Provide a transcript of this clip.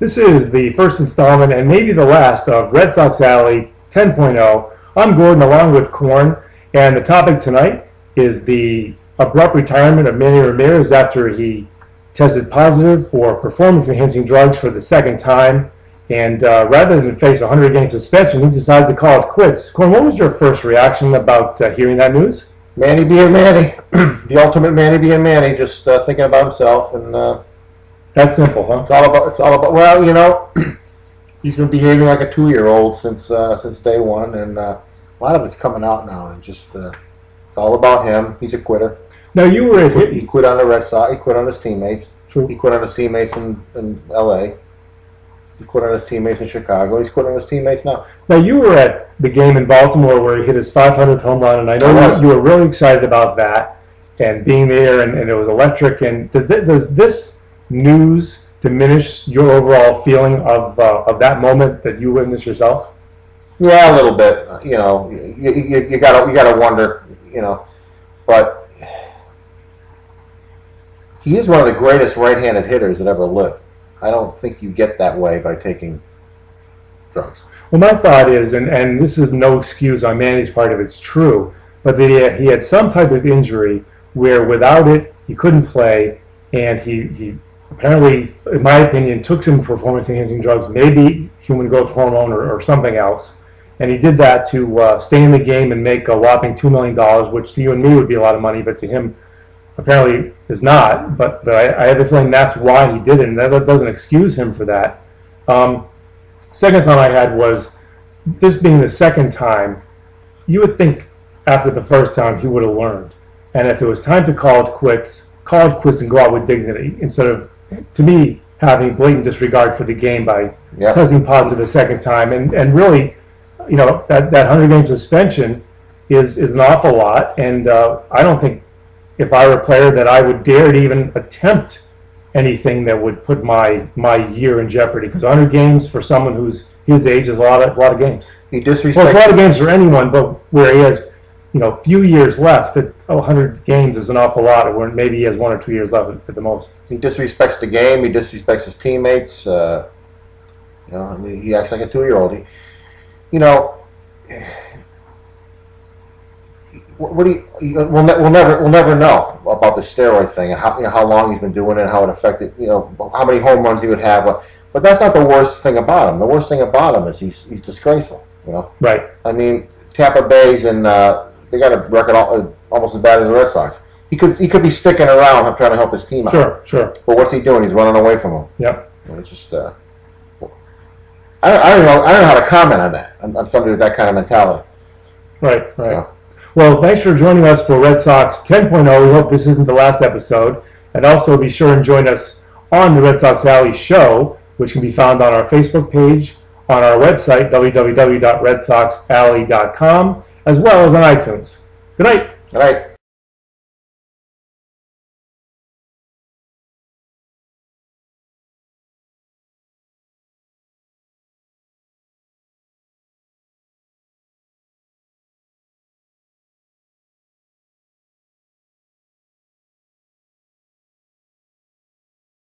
This is the first installment and maybe the last of Red Sox Alley 10.0. I'm Gordon along with Corn, and the topic tonight is the abrupt retirement of Manny Ramirez after he tested positive for performance enhancing drugs for the second time. And uh, rather than face a 100 game suspension, he decided to call it quits. Corn, what was your first reaction about uh, hearing that news? Manny being Manny, the ultimate Manny being Manny, just uh, thinking about himself, and uh, That's simple, huh? it's all about it's all about. Well, you know, he's been behaving like a two-year-old since uh, since day one, and uh, a lot of it's coming out now, and just uh, it's all about him. He's a quitter. Now, you were He quit, he quit on the Red Sox. He quit on his teammates. True. He quit on his teammates in, in L.A. He quit on his teammates in Chicago. He's quitting on his teammates now. Now you were at the game in Baltimore where he hit his 500th home run, and I know I you were really excited about that and being there, and, and it was electric. And does this, does this news diminish your overall feeling of uh, of that moment that you witnessed yourself? Yeah, a little bit. You know, you, you, you gotta you gotta wonder. You know, but he is one of the greatest right-handed hitters that ever lived. I don't think you get that way by taking drugs. Well, my thought is, and, and this is no excuse on Manny's part if it's true, but that he had, he had some type of injury where without it he couldn't play, and he, he apparently, in my opinion, took some performance enhancing drugs, maybe human growth hormone or, or something else, and he did that to uh, stay in the game and make a whopping two million dollars, which to you and me would be a lot of money, but to him apparently is not. But but I, I have a feeling that's why he did it, and that doesn't excuse him for that. Um, second thought I had was this being the second time, you would think after the first time he would have learned. And if it was time to call it quits, call it quits and go out with dignity instead of, to me, having blatant disregard for the game by Yeah. testing positive a second time. And, and really, you know, that, that 100 game suspension is, is an awful lot. And uh, I don't think if I were a player that I would dare to even attempt anything that would put my my year in jeopardy. Because 100 games for someone who's his age is a lot of a lot of games. He disrespects. Well, it's a lot of games for anyone, but where he has you know few years left, that 100 games is an awful lot. Where maybe he has one or two years left at the most. He disrespects the game. He disrespects his teammates. Uh, you know, I mean, he acts like a two-year-old. He, you know, what, what do you, we'll, ne- we'll never we'll never know about the steroid thing and how you know, how long he's been doing it and how it affected you know how many home runs he would have. But, but that's not the worst thing about him. The worst thing about him is he's he's disgraceful. You know, Right. I mean, Tampa Bay's and uh, they got a record al- almost as bad as the Red Sox. He could he could be sticking around trying to help his team out. Sure. Sure. But what's he doing? He's running away from them. Yep. And It's just, uh, I, don't- I don't know. I don't know how to comment on that. On, on somebody with that kind of mentality. Right. Right. Yeah. Well, thanks for joining us for Red Sox 10.0. We hope this isn't the last episode. And also be sure and join us on the Red Sox Alley show, which can be found on our Facebook page, on our website, www.redsoxalley.com, as well as on iTunes. Good night. All right.